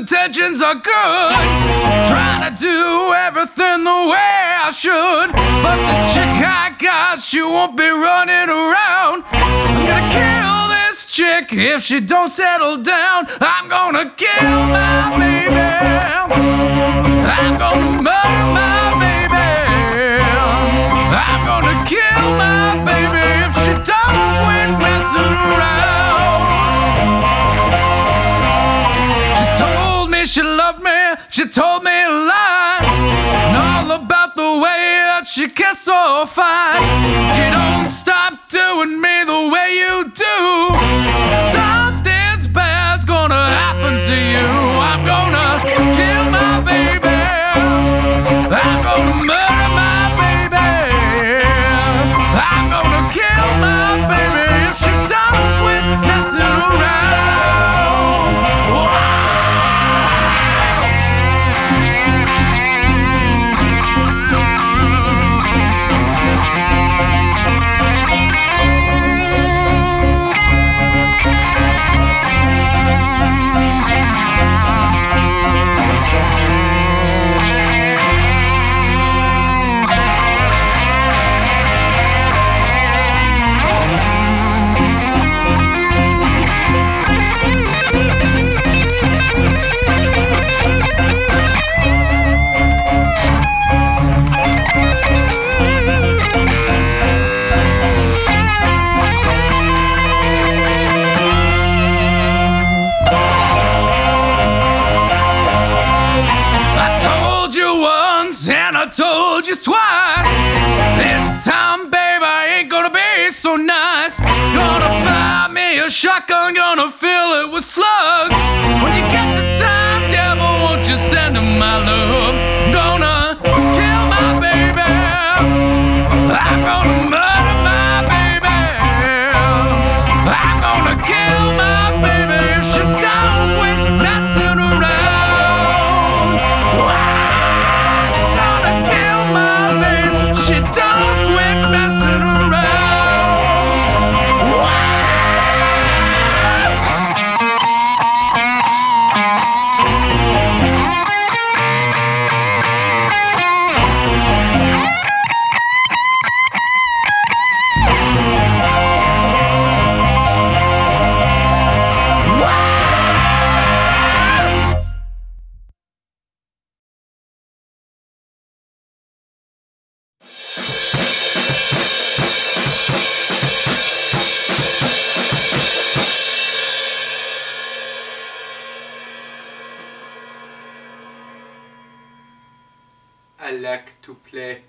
intentions are good. Trying to do everything the way I should. But this chick I got, she won't be running around. I'm gonna kill this chick if she don't settle down. I'm gonna kill my she loved me, she told me a lie. And all about the way that she kissed so fine. She don't stop doing me the way you do. Something's bad's gonna happen to you. I'm gonna kill my baby. I'm gonna told you twice. This time, babe, I ain't gonna be so nice. Gonna buy me a shotgun, gonna fill it with slugs. When you get the I like to play